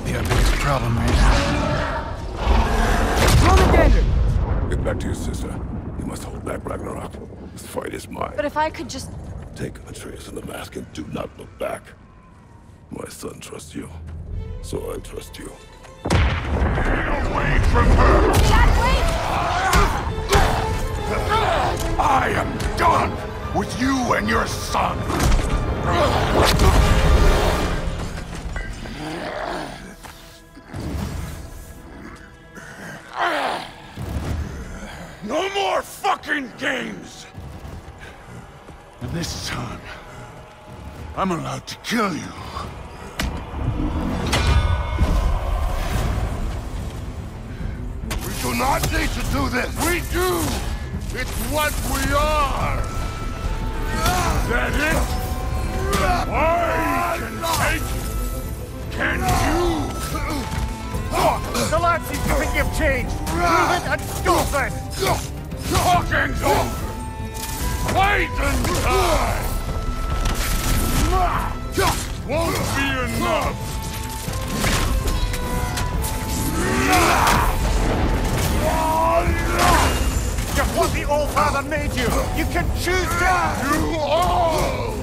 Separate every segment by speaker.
Speaker 1: might be our biggest problem right now.
Speaker 2: Get back to your sister. You must hold back Ragnarok. This fight is mine.
Speaker 3: But if I could just...
Speaker 2: Take Atreus and the mask and do not look back. My son trusts you. So I trust you.
Speaker 4: Get Away from her!
Speaker 3: Dad, wait!
Speaker 4: I am done with you and your son! No more fucking games! And this time, I'm allowed to kill you. We do not need to do this! We do! It's what we are! That it? I can take! Can you?
Speaker 5: The lad seems to think you've changed. Prove it and go then.
Speaker 4: Talking's over! Wait and die! Won't be enough!
Speaker 5: Just what the All Father made you. You can choose to.
Speaker 4: You all!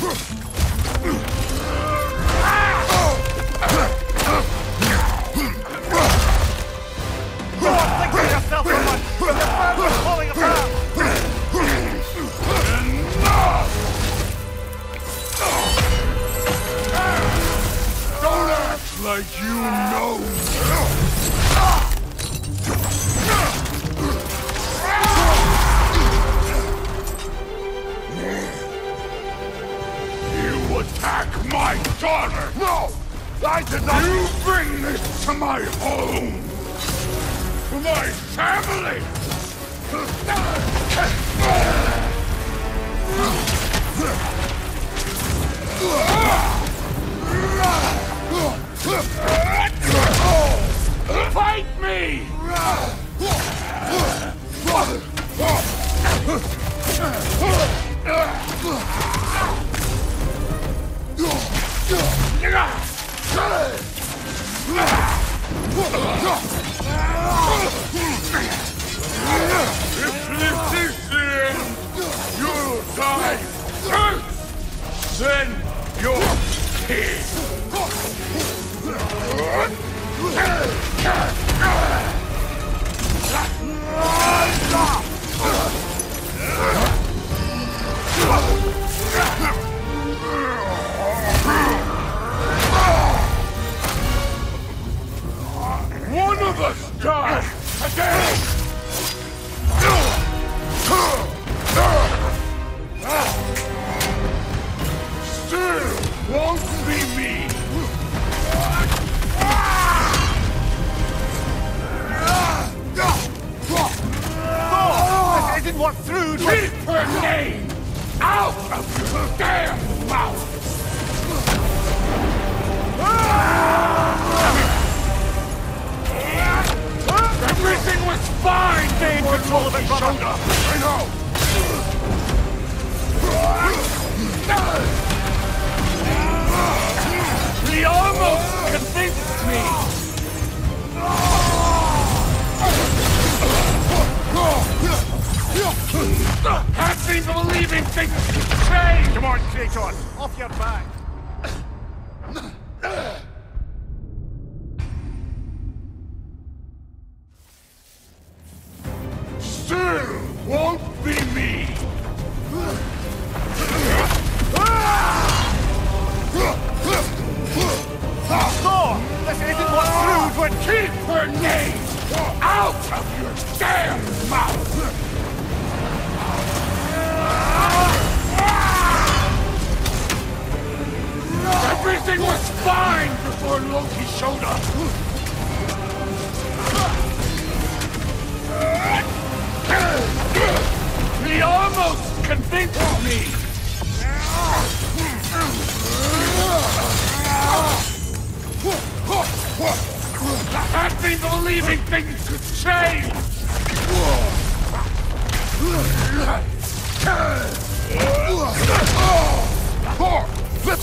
Speaker 5: Go
Speaker 4: If won't be me!
Speaker 5: This isn't what through.
Speaker 4: Keep her name out of your damn mouth! Everything was fine!
Speaker 5: Stay in control of it, brother.
Speaker 4: I know! He almost convinced me! Can't seem to believe in things change!
Speaker 5: Come on, Kratos. Off your back.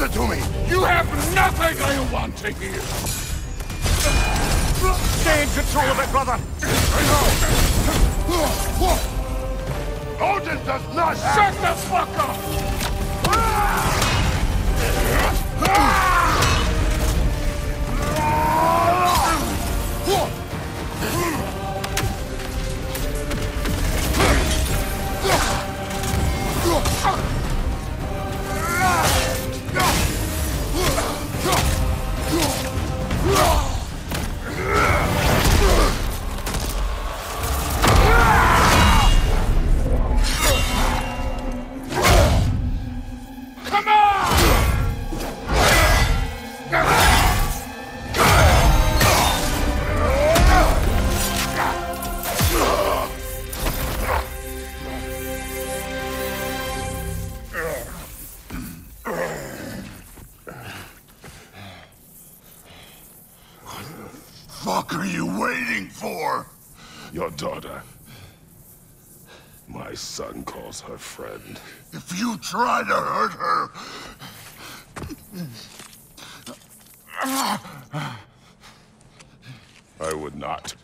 Speaker 6: Listen to me! You have nothing I want to hear!
Speaker 5: Stay in control of it, brother!
Speaker 6: I know! Odin does not- Shut the fuck up! Come
Speaker 2: calls her friend.
Speaker 6: If you try to hurt her...
Speaker 2: I would not.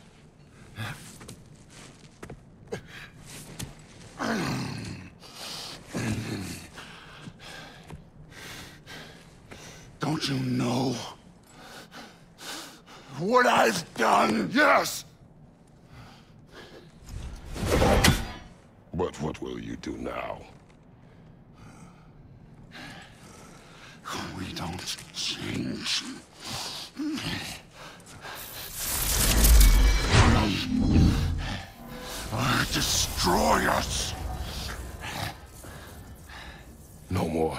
Speaker 6: Don't you know what I've done? Yes!
Speaker 2: But what will you do now?
Speaker 6: We don't change. Destroy us.
Speaker 2: No more.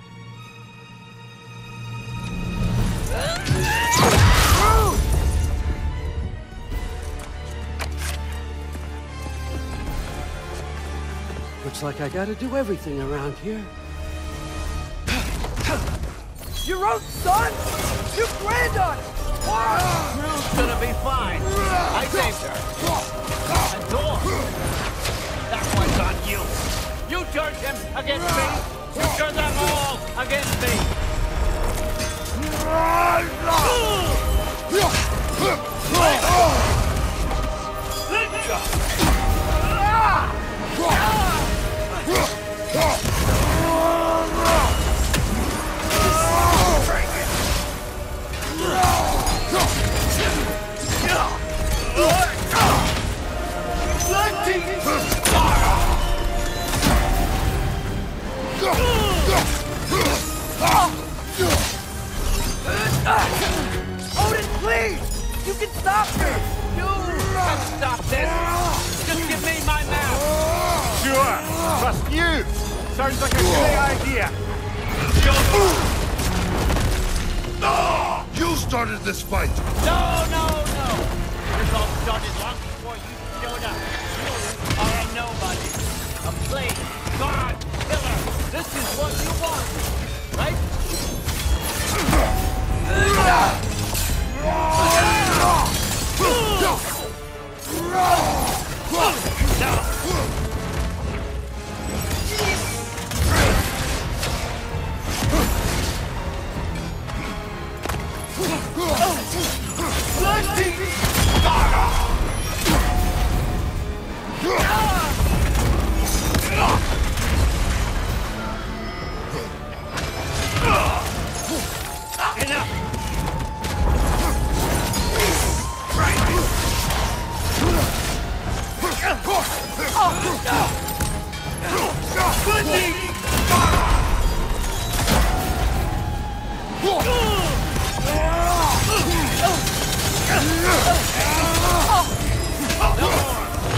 Speaker 7: Looks like I gotta do everything around here.
Speaker 8: Your own son? You granddaughter!
Speaker 7: Thrúd's gonna be fine. I saved her. And Thor. That one's on you. You turned him against me. You turned them all against me.
Speaker 8: Odin, please! You can stop me!
Speaker 7: You can stop this. Just give me my map.
Speaker 5: Sure! Trust you! Sounds like a great idea!
Speaker 6: You started this fight!
Speaker 7: No, no, no. This all started long before you showed up. You
Speaker 3: are a nobody. A plague, god, killer. This is what you want, right? Good knee!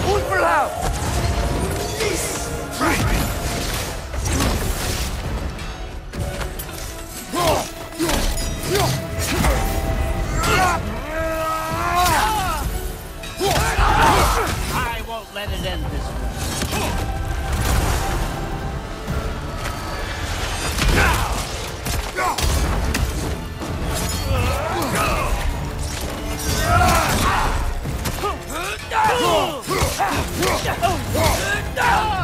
Speaker 8: Unverlaut!
Speaker 3: I won't let it end this way. I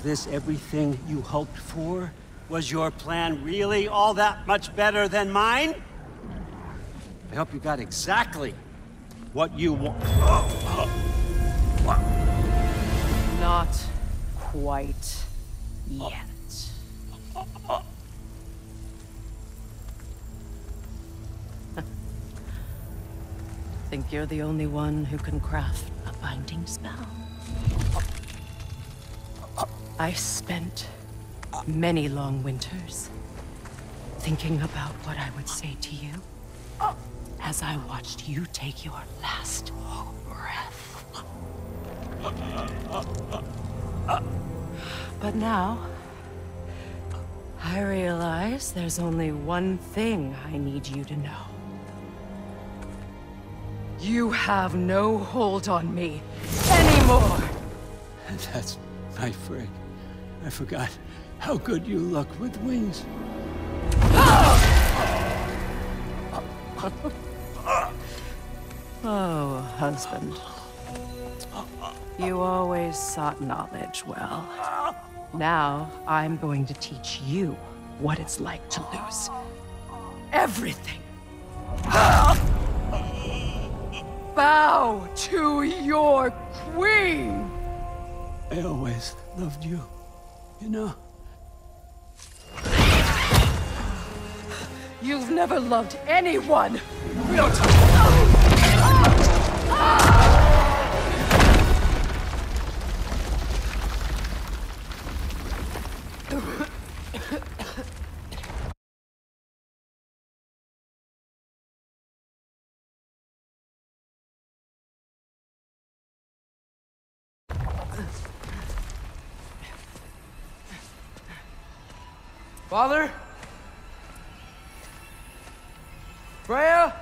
Speaker 7: was this everything you hoped for? Was your plan really all that much better than mine? I hope you got exactly what you want.
Speaker 9: Not quite yet. Think you're the only one who can craft a binding spell? I spent many long winters thinking about what I would say to you as I watched you take your last breath. But now, I realize there's only one thing I need you to know. You have no hold on me anymore!
Speaker 7: That's my Frigg. I forgot how good you look with wings.
Speaker 9: Oh, husband. You always sought knowledge well. Now, I'm going to teach you what it's like to lose everything. Bow to your queen!
Speaker 7: I always loved you, you know?
Speaker 9: You've never loved anyone!
Speaker 8: Father? Freya?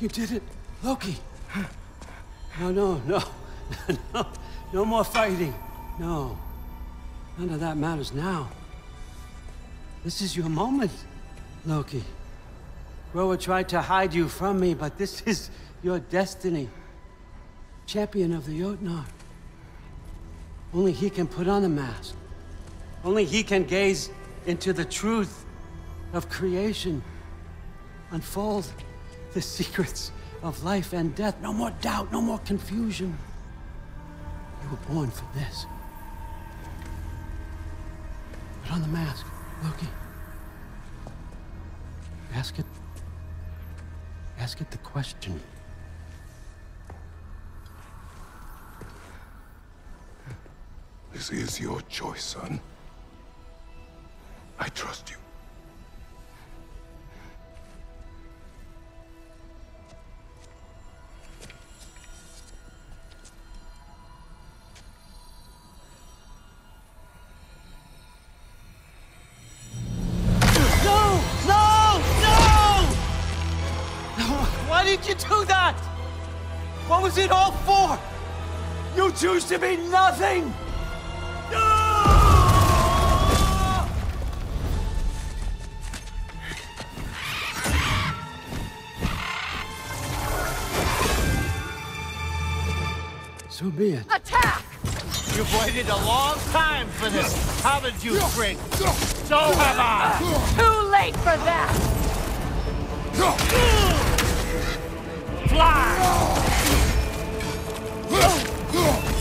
Speaker 7: You did it, Loki. No, no, no, no, no more fighting. No, none of that matters now. This is your moment, Loki. Groa tried to hide you from me, but this is your destiny. champion of the Jotnar. Only he can put on the mask. Only he can gaze into the truth of creation. Unfold the secrets of life and death. No more doubt, no more confusion. You were born for this. Put on the mask, Loki. Ask it. Ask it the question.
Speaker 4: This is your choice, son. I trust you.
Speaker 8: Was it all for? You choose to be nothing!
Speaker 7: So be it.
Speaker 3: Attack! You've waited a long time for this, haven't you, Frigg? So have I!
Speaker 9: Too late for that!
Speaker 3: Fly!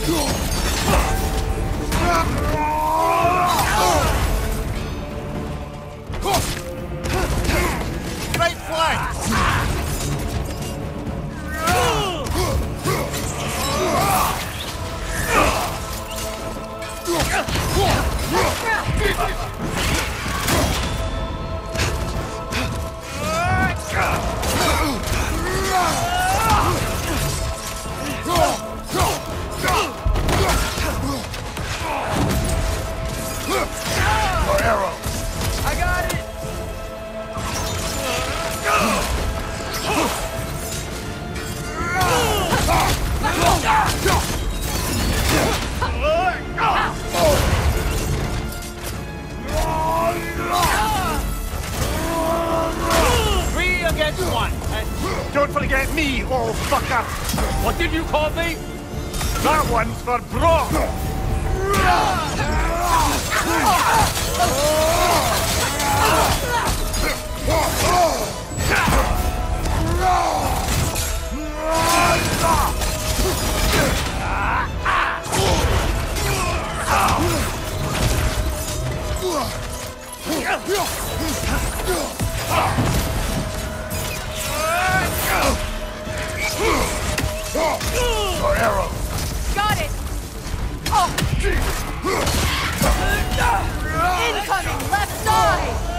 Speaker 3: Great
Speaker 5: Don't forget me, old fucker!
Speaker 3: what did you call me?
Speaker 5: That one's for Brok!
Speaker 4: Your arrow!
Speaker 9: Got it! Oh! Incoming left side!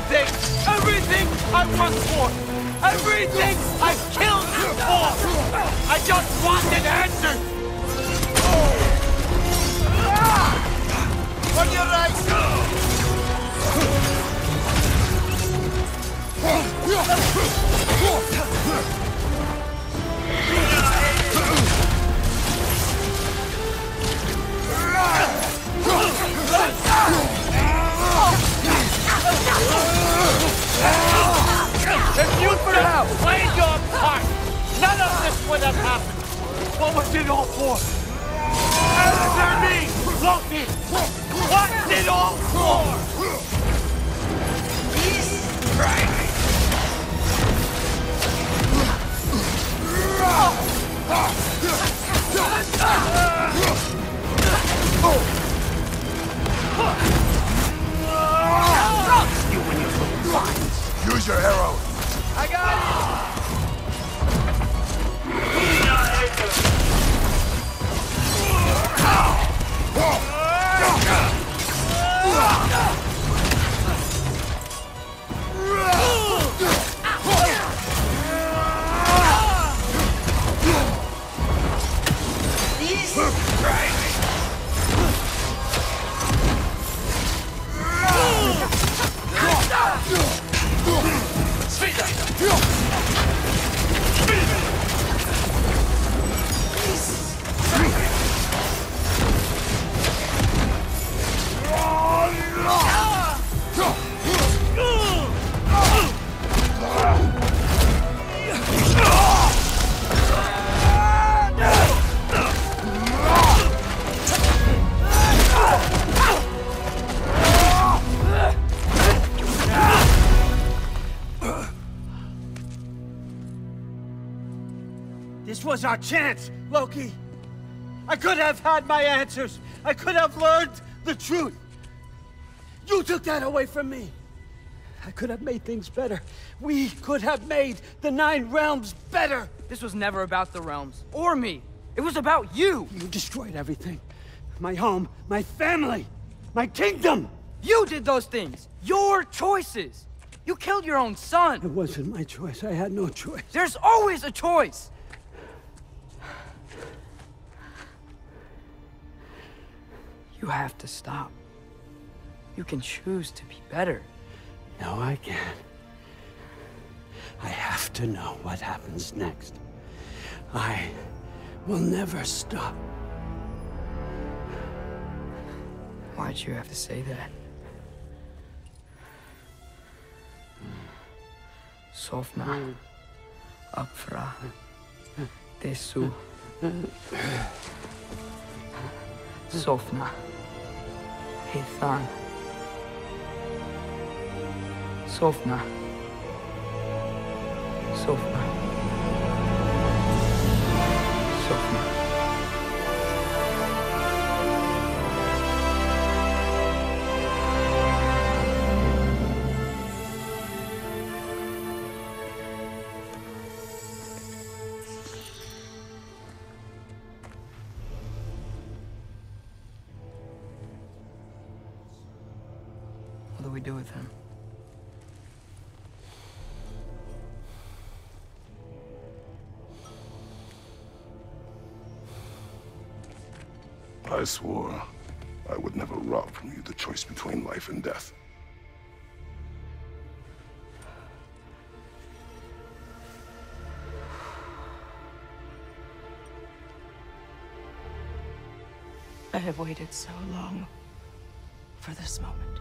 Speaker 3: Everything! Everything I worked for! Everything I killed you for! I just wanted answers! Oh. On your right! Oh. If you could have played your part, none of this would have happened. What was it all for? Answer me, Loki! What's it all for?
Speaker 7: Was our chance, Loki. I could have had my answers. I could have learned the truth. You took that away from me. I could have made things better. We could have made the Nine Realms better.
Speaker 8: This was never about the realms, or me. It was about you!
Speaker 7: You destroyed everything. My home, my family, my kingdom.
Speaker 8: You did those things! Your choices! You killed your own son.
Speaker 7: It wasn't my choice. I had no choice.
Speaker 8: There's always a choice! You have to stop. You can choose to be better.
Speaker 7: No, I can't. I have to know what happens next. I will never stop.
Speaker 8: Why'd you have to say that? Sofna. Apfra. Desu. Sofna. Hithan. Sofna. Sofna. Sofna.
Speaker 2: I swore I would never rob from you the choice between life and death.
Speaker 9: I have waited so long for this moment.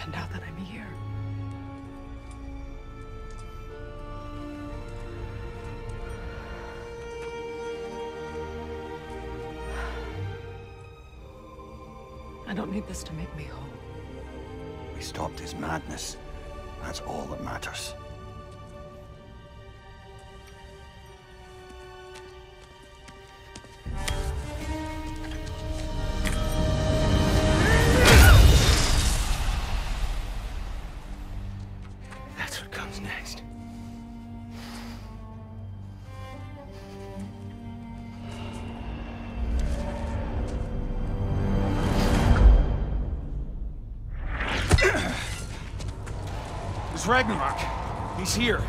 Speaker 9: And now that I'm here, don't need this to make me whole.
Speaker 5: We stopped his madness. That's all that matters. Ragnarok. He's here.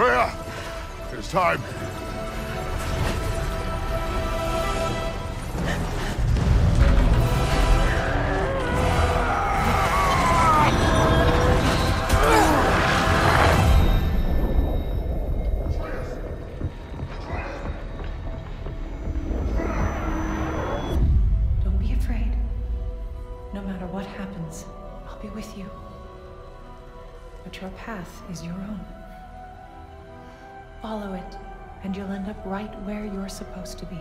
Speaker 10: Freya! It's time.
Speaker 11: Right where you're supposed to be.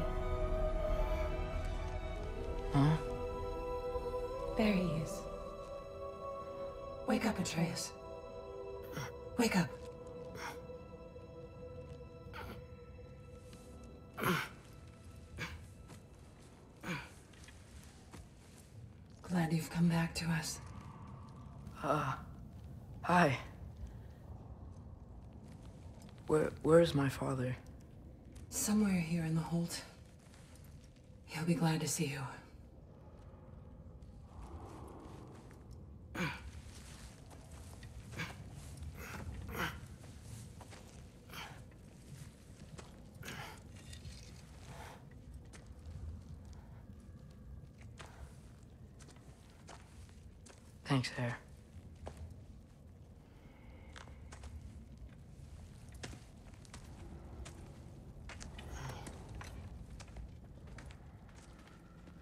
Speaker 12: Huh?
Speaker 11: There he is. Wake up, Atreus. Wake up. Glad you've come back to us.
Speaker 12: Uh, hi. Where, where's my father?
Speaker 11: Somewhere here in the Holt. He'll be glad to see you.
Speaker 12: Thanks, Hare.